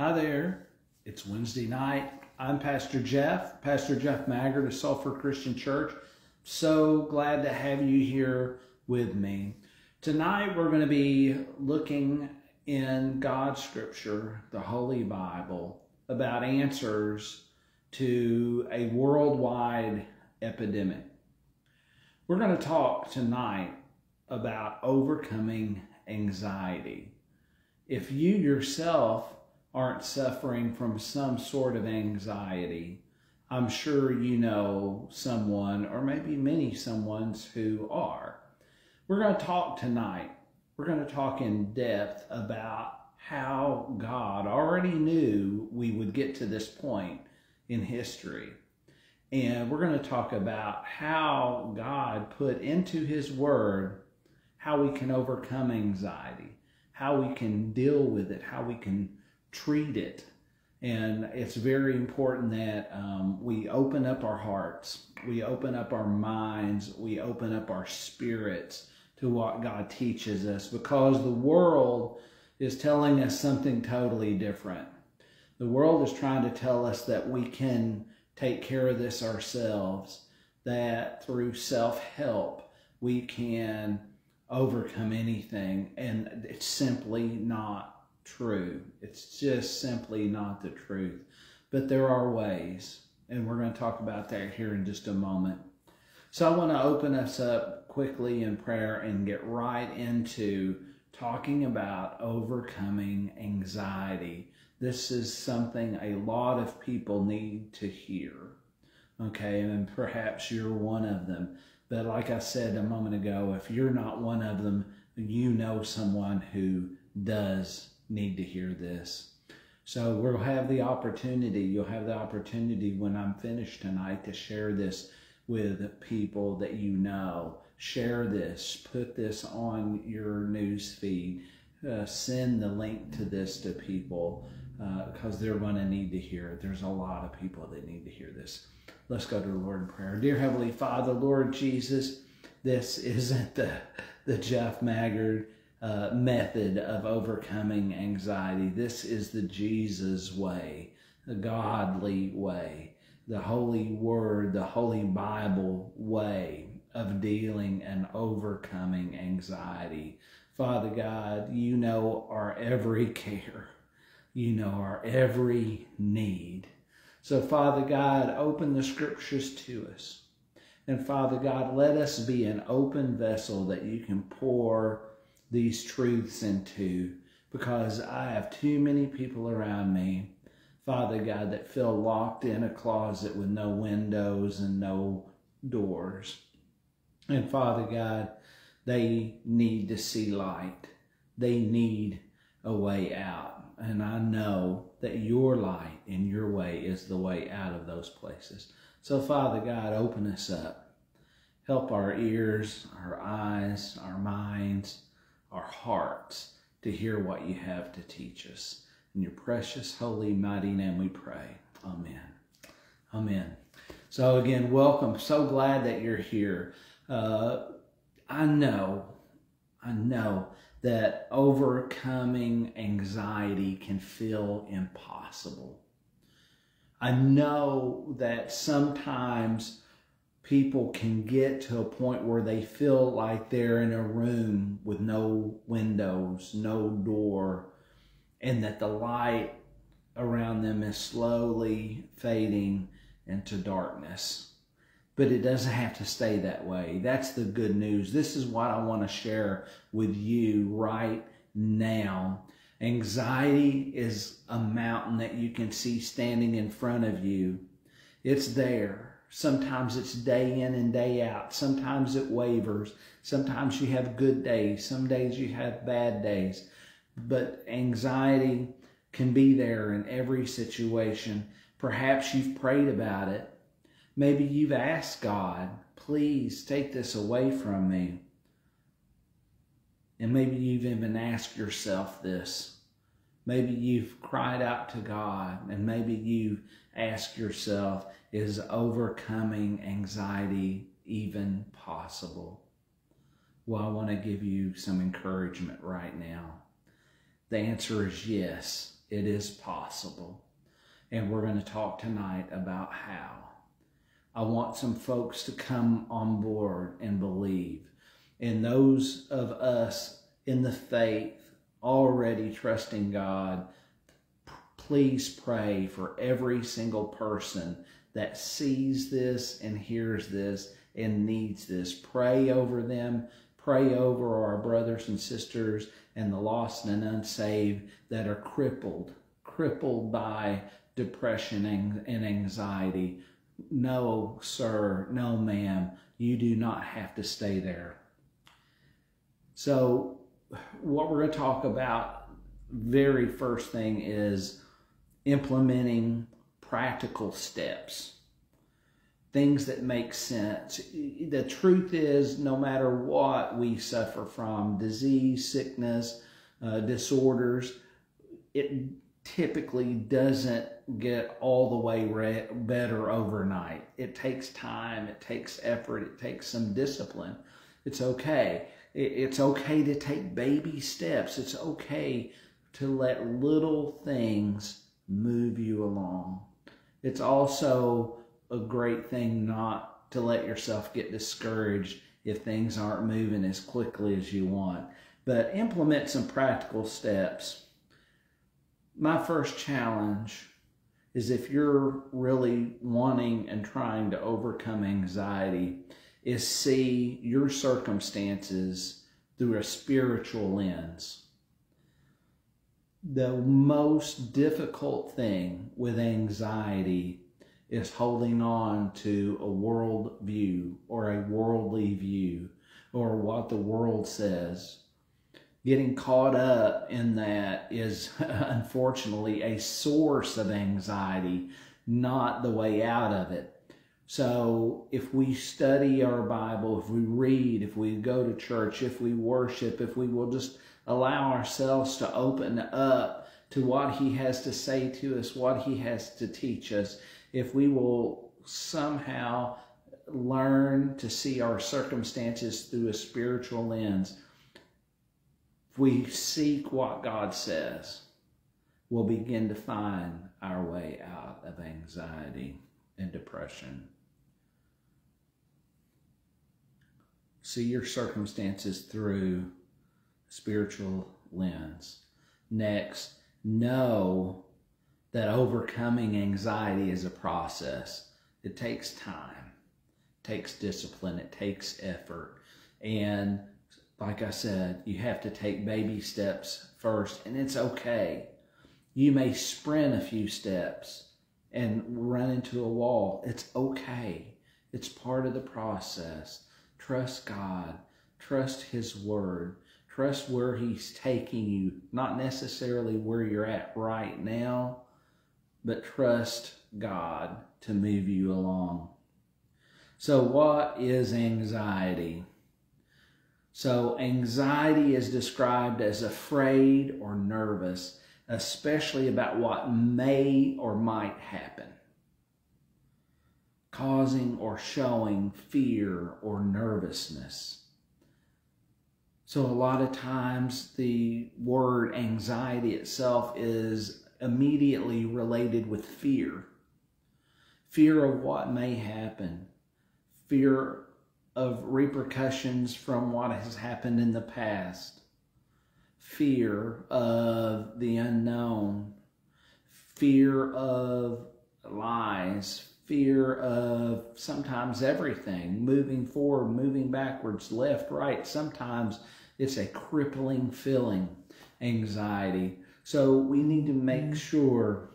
Hi there. It's Wednesday night. I'm Pastor Jeff, Pastor Jeff Maggard of Sulphur Christian Church. So glad to have you here with me. Tonight we're going to be looking in God's Scripture, the Holy Bible, about answers to a worldwide epidemic. We're going to talk tonight about overcoming anxiety. If you yourself aren't suffering from some sort of anxiety, I'm sure you know someone, or maybe many someones who are. We're going to talk tonight. We're going to talk in depth about how God already knew we would get to this point in history. And we're going to talk about how God put into His Word how we can overcome anxiety, how we can deal with it, how we can treat it. And it's very important that um, we open up our hearts, we open up our minds, we open up our spirits to what God teaches us because the world is telling us something totally different. The world is trying to tell us that we can take care of this ourselves, that through self help we can overcome anything. And it's simply not true. It's just simply not the truth. But there are ways, and we're going to talk about that here in just a moment. So I want to open us up quickly in prayer and get right into talking about overcoming anxiety. This is something a lot of people need to hear. Okay, and perhaps you're one of them. But like I said a moment ago, if you're not one of them, you know someone who does need to hear this. So we'll have the opportunity, you'll have the opportunity when I'm finished tonight to share this with people that you know. Share this, put this on your news feed, uh, send the link to this to people because uh, they're going to need to hear it. There's a lot of people that need to hear this. Let's go to the Lord in prayer. Dear Heavenly Father, Lord Jesus, this isn't the, the Jeff Maggard uh, method of overcoming anxiety. This is the Jesus way, the godly way, the Holy Word, the Holy Bible way of dealing and overcoming anxiety. Father God, you know our every care. You know our every need. So, Father God, open the scriptures to us. And Father God, let us be an open vessel that you can pour these truths into because I have too many people around me, Father God, that feel locked in a closet with no windows and no doors. And Father God, they need to see light. They need a way out. And I know that your light and your way is the way out of those places. So, Father God, open us up. Help our ears, our eyes, our minds, our hearts to hear what you have to teach us. In your precious, holy, mighty name we pray. Amen. Amen. So, again, welcome. So glad that you're here. Uh, I know, I know that overcoming anxiety can feel impossible. I know that sometimes people can get to a point where they feel like they're in a room with no windows, no door, and that the light around them is slowly fading into darkness but it doesn't have to stay that way. That's the good news. This is what I want to share with you right now. Anxiety is a mountain that you can see standing in front of you. It's there. Sometimes it's day in and day out. Sometimes it wavers. Sometimes you have good days. Some days you have bad days. But anxiety can be there in every situation. Perhaps you've prayed about it Maybe you've asked God, please take this away from me. And maybe you've even asked yourself this. Maybe you've cried out to God, and maybe you ask yourself, is overcoming anxiety even possible? Well, I want to give you some encouragement right now. The answer is yes. It is possible. And we're going to talk tonight about how. I want some folks to come on board and believe. And those of us in the faith already trusting God, please pray for every single person that sees this and hears this and needs this. Pray over them. Pray over our brothers and sisters and the lost and unsaved that are crippled, crippled by depression and anxiety. No, sir, no, ma'am, you do not have to stay there. So, what we're going to talk about, very first thing is implementing practical steps, things that make sense. The truth is, no matter what we suffer from disease, sickness, uh, disorders it typically doesn't get all the way better overnight. It takes time, it takes effort, it takes some discipline. It's okay. It's okay to take baby steps. It's okay to let little things move you along. It's also a great thing not to let yourself get discouraged if things aren't moving as quickly as you want. But implement some practical steps. My first challenge is if you're really wanting and trying to overcome anxiety, is see your circumstances through a spiritual lens the most difficult thing with anxiety is holding on to a world view or a worldly view or what the world says. Getting caught up in that is unfortunately a source of anxiety, not the way out of it. So if we study our Bible, if we read, if we go to church, if we worship, if we will just allow ourselves to open up to what He has to say to us, what He has to teach us, if we will somehow learn to see our circumstances through a spiritual lens, if we seek what God says, we'll begin to find our way out of anxiety and depression. See your circumstances through spiritual lens. Next, know that overcoming anxiety is a process. It takes time, it takes discipline, it takes effort. And like I said, you have to take baby steps first, and it's okay. You may sprint a few steps and run into a wall. It's okay. It's part of the process. Trust God. Trust His Word. Trust where He's taking you, not necessarily where you're at right now, but trust God to move you along. So, what is anxiety? So, anxiety is described as afraid or nervous, especially about what may or might happen, causing or showing fear or nervousness. So, a lot of times, the word anxiety itself is immediately related with fear. Fear of what may happen, fear of repercussions from what has happened in the past, fear of the unknown, fear of lies, fear of sometimes everything, moving forward, moving backwards, left, right. Sometimes it's a crippling feeling, anxiety. So we need to make mm-hmm. sure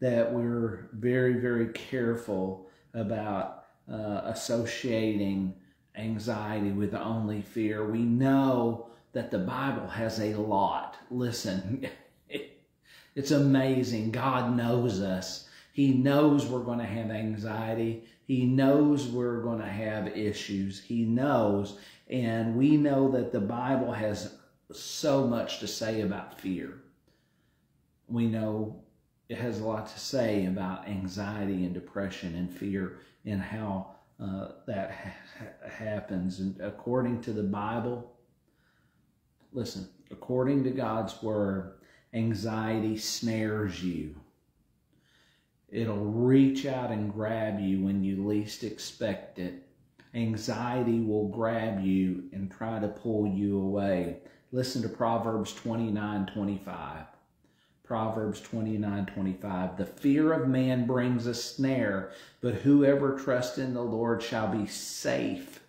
that we're very, very careful about uh, associating anxiety with only fear. We know that the Bible has a lot. Listen, it's amazing. God knows us. He knows we're going to have anxiety. He knows we're going to have issues. He knows. And we know that the Bible has so much to say about fear. We know it has a lot to say about anxiety and depression and fear and how uh, that ha- happens. And according to the Bible, listen, according to God's word, Anxiety snares you. It'll reach out and grab you when you least expect it. Anxiety will grab you and try to pull you away. Listen to Proverbs 29 25. Proverbs 29 25. The fear of man brings a snare, but whoever trusts in the Lord shall be safe.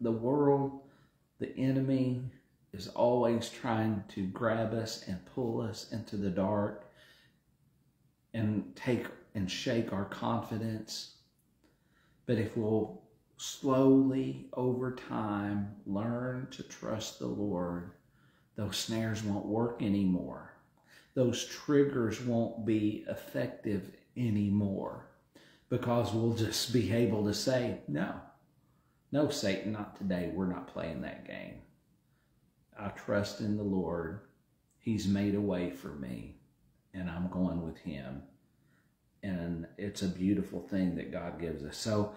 The world, the enemy, is always trying to grab us and pull us into the dark and take and shake our confidence. But if we'll slowly over time learn to trust the Lord, those snares won't work anymore. Those triggers won't be effective anymore because we'll just be able to say, no, no, Satan, not today. We're not playing that game. I trust in the Lord. He's made a way for me, and I'm going with Him. And it's a beautiful thing that God gives us. So,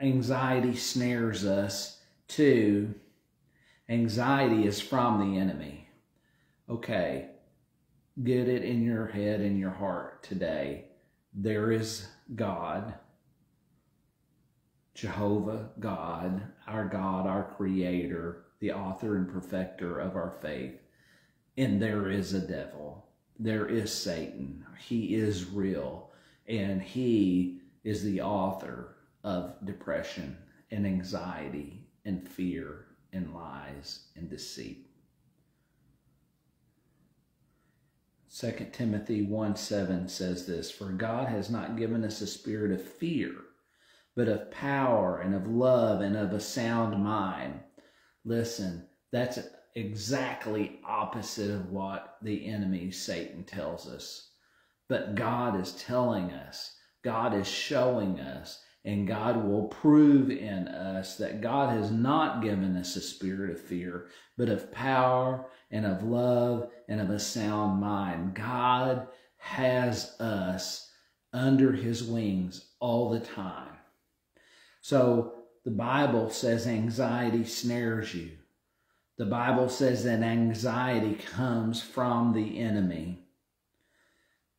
anxiety snares us too. Anxiety is from the enemy. Okay, get it in your head and your heart today. There is God, Jehovah God, our God, our Creator the author and perfecter of our faith. And there is a devil. There is Satan. He is real. And he is the author of depression and anxiety and fear and lies and deceit. 2 Timothy 1 7 says this For God has not given us a spirit of fear, but of power and of love and of a sound mind. Listen, that's exactly opposite of what the enemy, Satan, tells us. But God is telling us, God is showing us, and God will prove in us that God has not given us a spirit of fear, but of power and of love and of a sound mind. God has us under his wings all the time. So the Bible says anxiety snares you. The Bible says that anxiety comes from the enemy.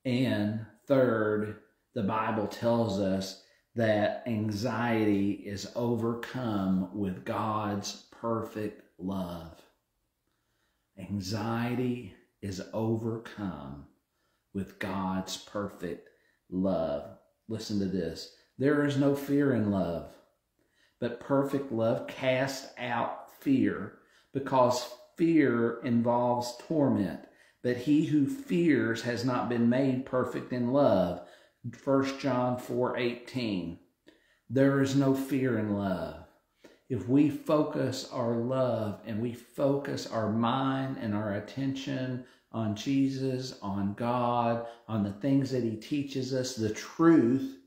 And third, the Bible tells us that anxiety is overcome with God's perfect love. Anxiety is overcome with God's perfect love. Listen to this. There is no fear in love but perfect love casts out fear because fear involves torment. But he who fears has not been made perfect in love. 1 John 4 18. There is no fear in love. If we focus our love and we focus our mind and our attention on Jesus, on God, on the things that He teaches us, the truth,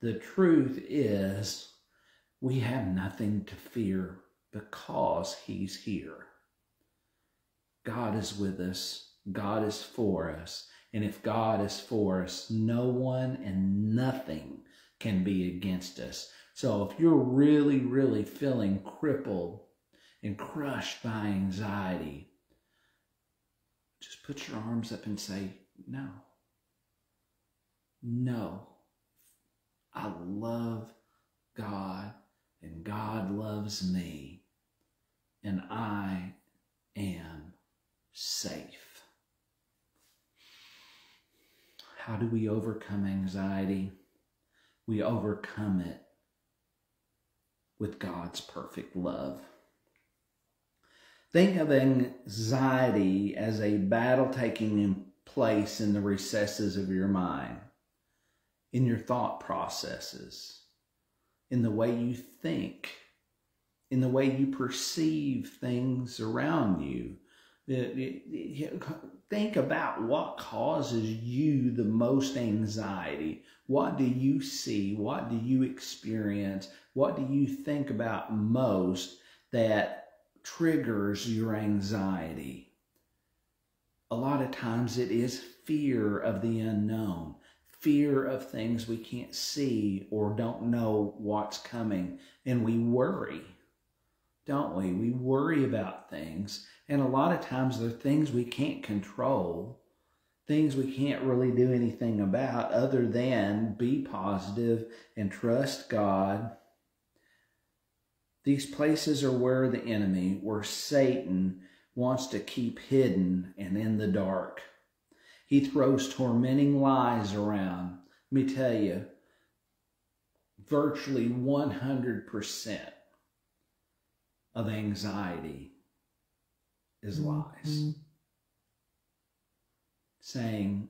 the truth is we have nothing to fear because he's here. God is with us. God is for us. And if God is for us, no one and nothing can be against us. So if you're really, really feeling crippled and crushed by anxiety, just put your arms up and say, no. No. I love God and God loves me, and I am safe. How do we overcome anxiety? We overcome it with God's perfect love. Think of anxiety as a battle taking place in the recesses of your mind, in your thought processes in the way you think, in the way you perceive things around you. Think about what causes you the most anxiety. What do you see? What do you experience? What do you think about most that triggers your anxiety? A lot of times it is fear of the unknown fear of things we can't see or don't know what's coming, and we worry don't we? We worry about things. And a lot of times they're things we can't control, things we can't really do anything about other than be positive and trust God. These places are where the enemy, where Satan wants to keep hidden and in the dark. He throws tormenting lies around. Let me tell you, virtually 100% of anxiety is mm-hmm. lies. Mm-hmm. Saying,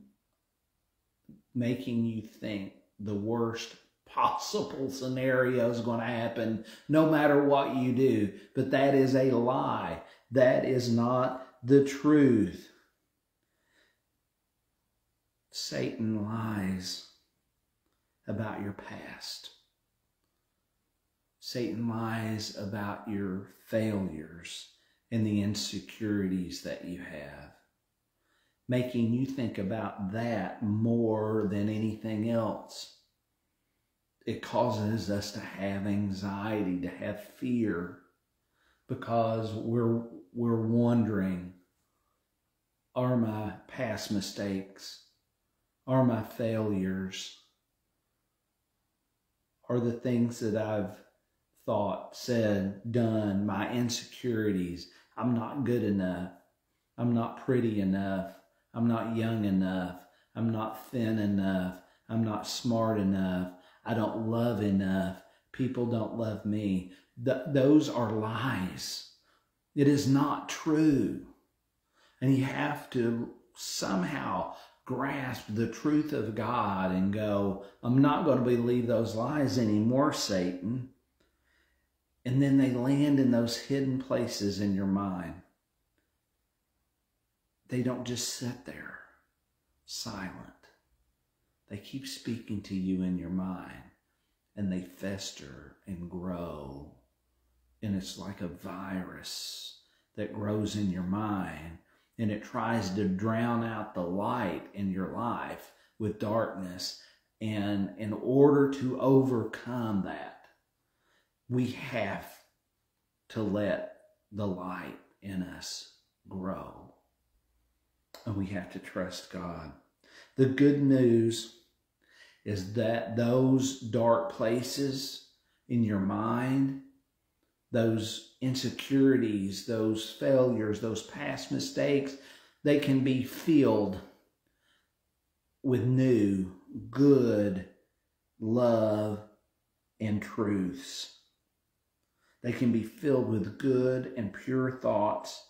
making you think the worst possible scenario is going to happen no matter what you do. But that is a lie. That is not the truth. Satan lies about your past. Satan lies about your failures and the insecurities that you have, making you think about that more than anything else. It causes us to have anxiety, to have fear, because we're, we're wondering, are my past mistakes, are my failures, are the things that I've thought, said, done, my insecurities. I'm not good enough. I'm not pretty enough. I'm not young enough. I'm not thin enough. I'm not smart enough. I don't love enough. People don't love me. Th- those are lies. It is not true. And you have to somehow grasp the truth of God and go, I'm not going to believe those lies anymore, Satan. And then they land in those hidden places in your mind. They don't just sit there silent. They keep speaking to you in your mind and they fester and grow. And it's like a virus that grows in your mind and it tries to drown out the light in your life with darkness. And in order to overcome that, we have to let the light in us grow. And we have to trust God. The good news is that those dark places in your mind, those insecurities, those failures, those past mistakes, they can be filled with new, good love and truths. They can be filled with good and pure thoughts.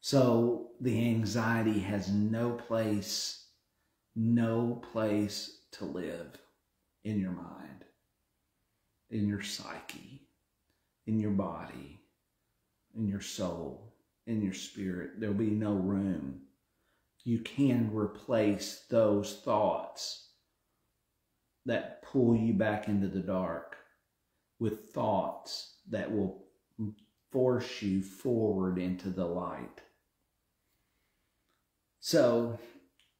So the anxiety has no place, no place to live in your mind, in your psyche, in your body, in your soul, in your spirit. There'll be no room. You can replace those thoughts that pull you back into the dark with thoughts that will force you forward into the light. So,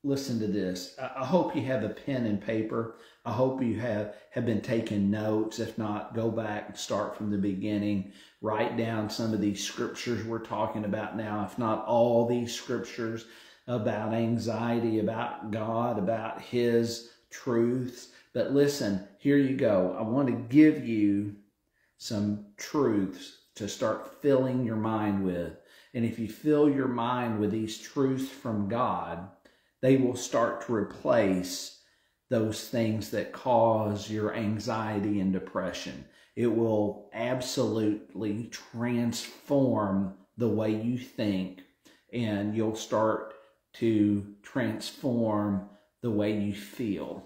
listen to this. I hope you have a pen and paper. I hope you have, have been taking notes. If not, go back and start from the beginning. Write down some of these scriptures we're talking about now, if not all these scriptures about anxiety, about God, about His truths. But listen, here you go. I want to give you some truths to start filling your mind with. And if you fill your mind with these truths from God, they will start to replace those things that cause your anxiety and depression. It will absolutely transform the way you think, and you'll start to transform the way you feel,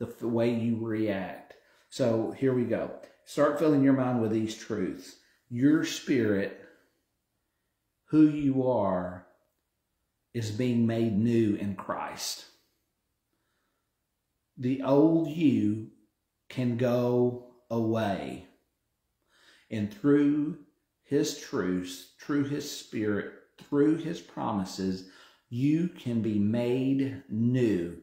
the, way you react. So here we go. Start filling your mind with these truths. Your spirit, who you are, is being made new in Christ. The old you can go away. And through his truths, through his spirit, through his promises, you can be made new.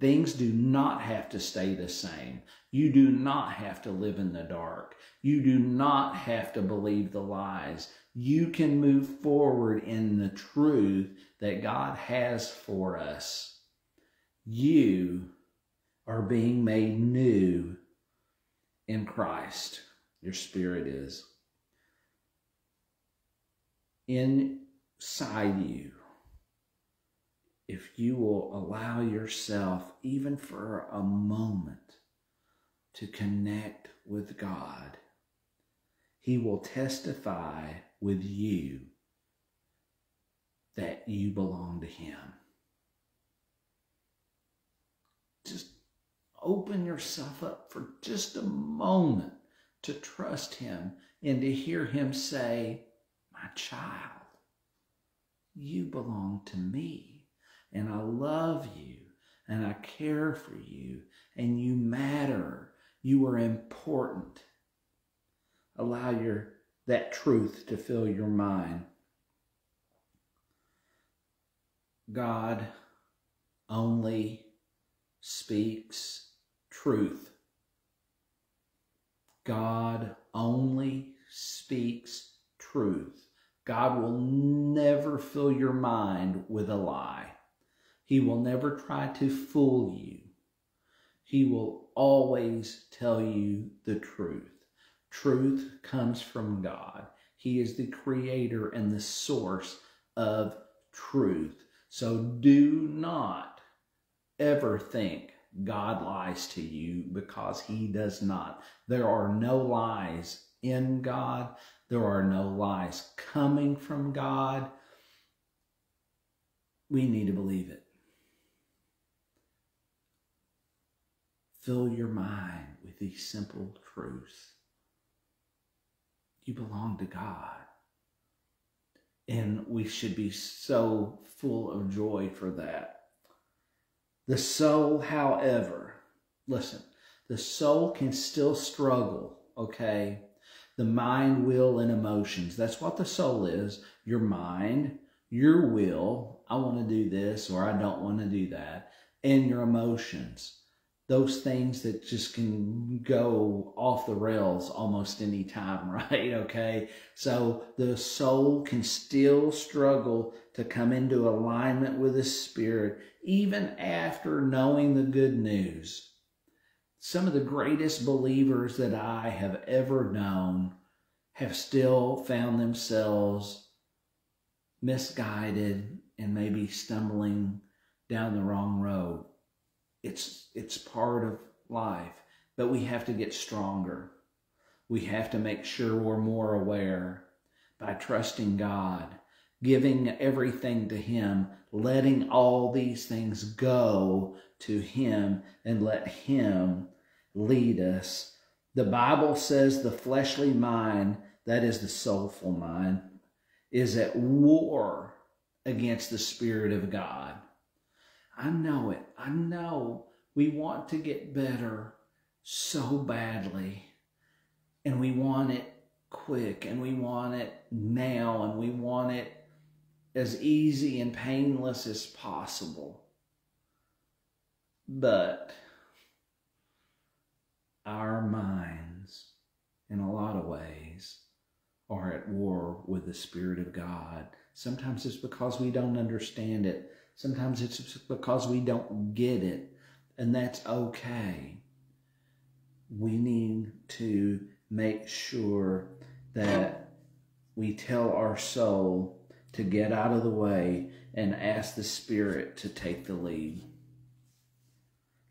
Things do not have to stay the same. You do not have to live in the dark. You do not have to believe the lies. You can move forward in the truth that God has for us. You are being made new in Christ. Your spirit is. Inside you if you will allow yourself, even for a moment, to connect with God, He will testify with you that you belong to Him. Just open yourself up for just a moment to trust Him and to hear Him say, My child, you belong to me and I love you and I care for you and you matter. You are important. Allow your that truth to fill your mind. God only speaks truth. God only speaks truth. God will never fill your mind with a lie. He will never try to fool you. He will always tell you the truth. Truth comes from God. He is the creator and the source of truth. So do not ever think God lies to you because he does not. There are no lies in God. There are no lies coming from God. We need to believe it. Fill your mind with these simple truths. You belong to God. And we should be so full of joy for that. The soul, however, listen, the soul can still struggle, okay? The mind, will, and emotions. That's what the soul is. Your mind, your will, I want to do this or I don't want to do that, and your emotions those things that just can go off the rails almost any time, right? Okay. So the soul can still struggle to come into alignment with the spirit even after knowing the good news. Some of the greatest believers that I have ever known have still found themselves misguided and maybe stumbling down the wrong road it's it's part of life but we have to get stronger. We have to make sure we're more aware by trusting god giving everything to him letting all these things go to him and let him lead us. The bible says the fleshly mind that is the soulful mind is at war against the spirit of god I know it. I know we want to get better so badly. And we want it quick and we want it now and we want it as easy and painless as possible. But our minds, in a lot of ways, are at war with the Spirit of God. Sometimes it's because we don't understand it. Sometimes it's because we don't get it, and that's okay. We need to make sure that we tell our soul to get out of the way and ask the Spirit to take the lead.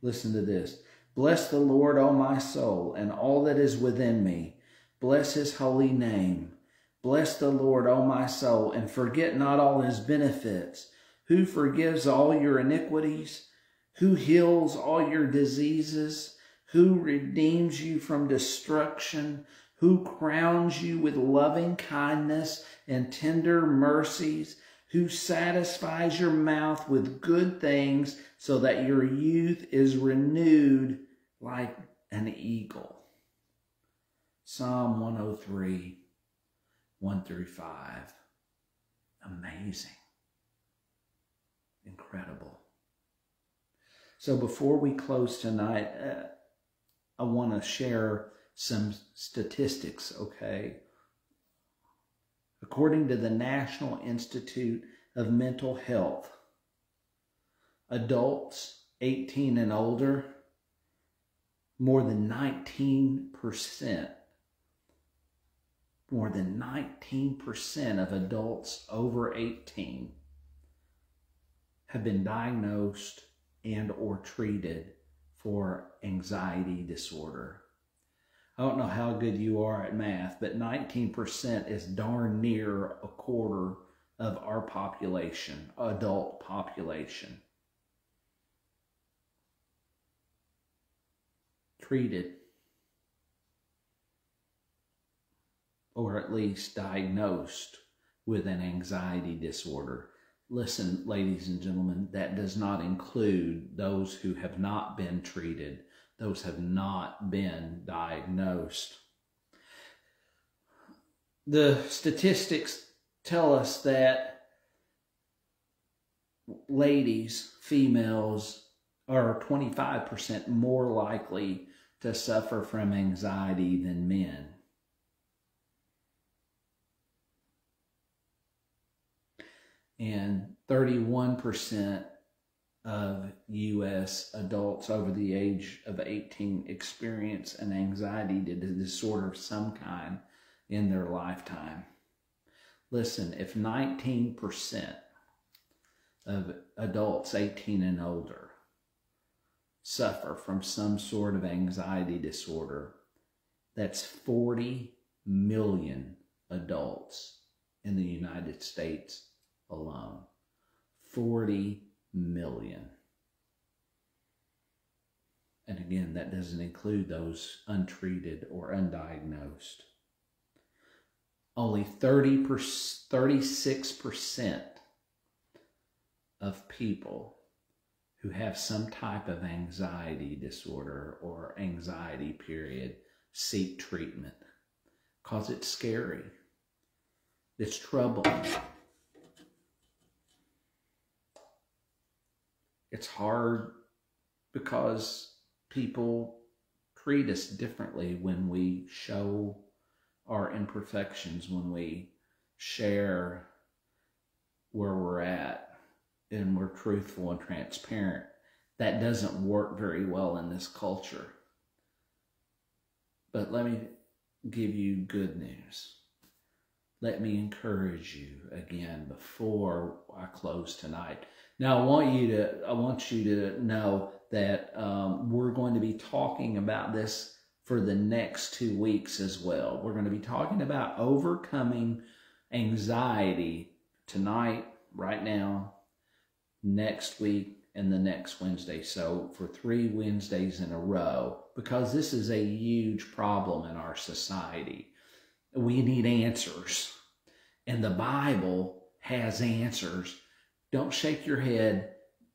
Listen to this. Bless the Lord, O my soul, and all that is within me. Bless his holy name. Bless the Lord, O my soul, and forget not all his benefits who forgives all your iniquities, who heals all your diseases, who redeems you from destruction, who crowns you with loving kindness and tender mercies, who satisfies your mouth with good things so that your youth is renewed like an eagle. Psalm 103, 1 through 5. Amazing incredible. So before we close tonight, uh, I want to share some statistics, okay? According to the National Institute of Mental Health, adults 18 and older, more than 19%, more than 19% of adults over 18 have been diagnosed and or treated for anxiety disorder. I don't know how good you are at math, but 19% is darn near a quarter of our population, adult population. Treated, or at least diagnosed with an anxiety disorder. Listen, ladies and gentlemen, that does not include those who have not been treated those have not been diagnosed. The statistics tell us that ladies, females, are 25% more likely to suffer from anxiety than men. And 31% of U.S. adults over the age of 18 experience an anxiety disorder of some kind in their lifetime. Listen, if 19% of adults 18 and older suffer from some sort of anxiety disorder, that's 40 million adults in the United States alone. 40 million. And again, that doesn't include those untreated or undiagnosed. Only 30 36% of people who have some type of anxiety disorder or anxiety period seek treatment because it's scary. It's troubling. It's hard because people treat us differently when we show our imperfections, when we share where we're at and we're truthful and transparent. That doesn't work very well in this culture. But let me give you good news. Let me encourage you again before I close tonight. Now, I want you to I want you to know that um, we're going to be talking about this for the next two weeks as well. We're going to be talking about overcoming anxiety tonight, right now, next week, and the next Wednesday. So for three Wednesdays in a row, because this is a huge problem in our society. We need answers. And the Bible has answers don't shake your head.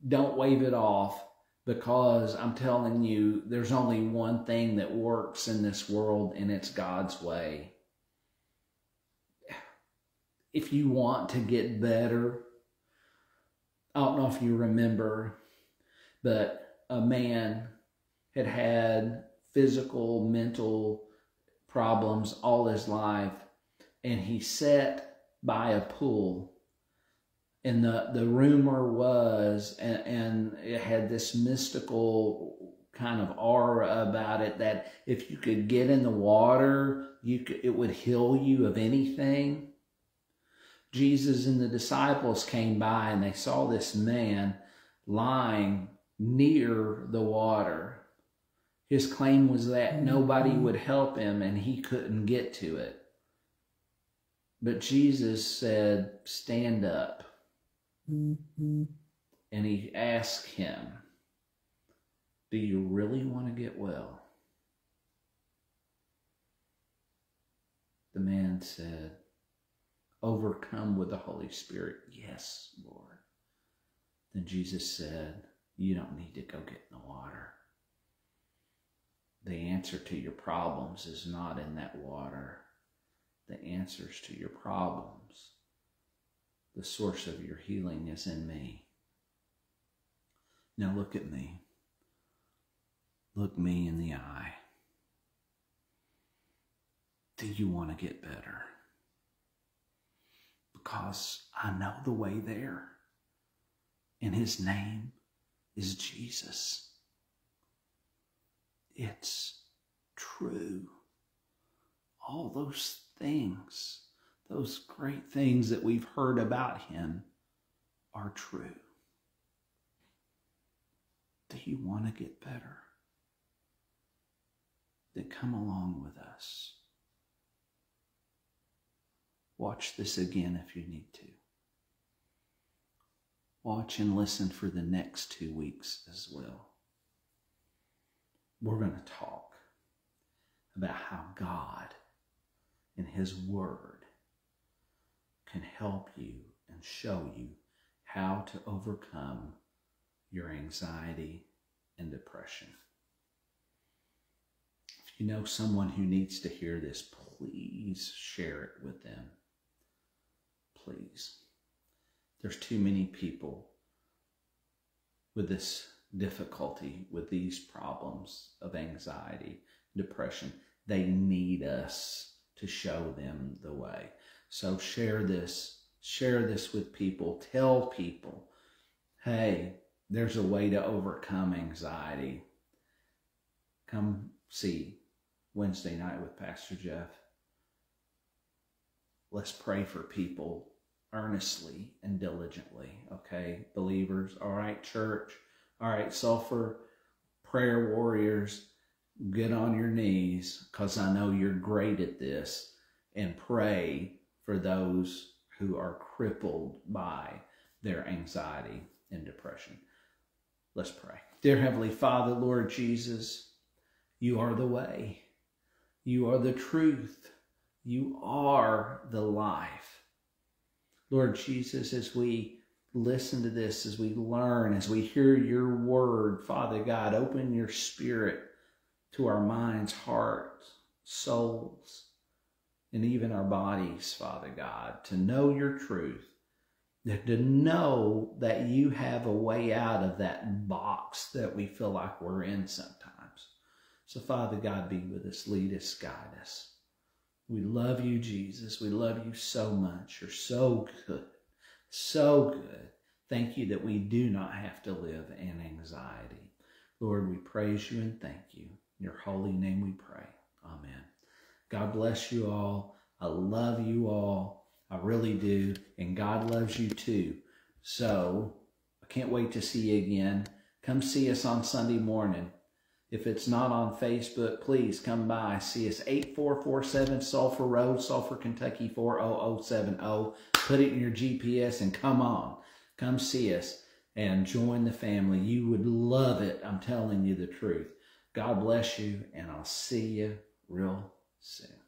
Don't wave it off because I'm telling you, there's only one thing that works in this world, and it's God's way. If you want to get better, I don't know if you remember, but a man had had physical, mental problems all his life, and he sat by a pool and the the rumor was and, and, it had this mystical kind of aura about it that if you could get in the water you could, it would heal you of anything. Jesus and the disciples came by and they saw this man lying near the water. His claim was that nobody would help him and he couldn't get to it. But jesus said stand up. Mm-hmm. Mm-hmm. And he asked him, Do you really want to get well? The man said, Overcome with the Holy Spirit. Yes, Lord. Then Jesus said, You don't need to go get in the water. The answer to your problems is not in that water. The answers to your problems the source of your healing is in me. Now look at me. look me in the eye. Do you want to get better? Because I know the way there. And his name is Jesus. It's true. All those things, those great things that we've heard about him, are true. Do you want to get better? Then come along with us. Watch this again if you need to. Watch and listen for the next two weeks as well. We're going to talk about how God and His Word can help you and show you how to overcome your anxiety and depression. If you know someone who needs to hear this, please share it with them. Please. There's too many people with this difficulty, with these problems of anxiety, depression. They need us to show them the way. So share this, share this with people. Tell people, hey, there's a way to overcome anxiety. Come see Wednesday night with Pastor Jeff. Let's pray for people earnestly and diligently. Okay, believers. All right, church. All right, Sulphur prayer warriors. Get on your knees because I know you're great at this and pray for those who are crippled by their anxiety and depression. Let's pray. Dear Heavenly Father, Lord Jesus, you are the way. You are the truth. You are the life. Lord Jesus, as we listen to this, as we learn, as we hear your word, Father God, open your spirit to our minds, hearts, souls, and even our bodies, Father God, to know your truth to know that you have a way out of that box that we feel like we're in sometimes. So, Father God, be with us, lead us, guide us. We love you, Jesus. We love you so much. You're so good, so good. Thank you that we do not have to live in anxiety. Lord, we praise you and thank you. In your holy name we pray. Amen. God bless you all. I love you all. I really do. And God loves you too. So I can't wait to see you again. Come see us on Sunday morning. If it's not on Facebook, please come by. See us 8447 Sulphur Road, Sulphur, Kentucky 40070. Put it in your GPS and come on. Come see us and join the family. You would love it. I'm telling you the truth. God bless you, and I'll see you real soon.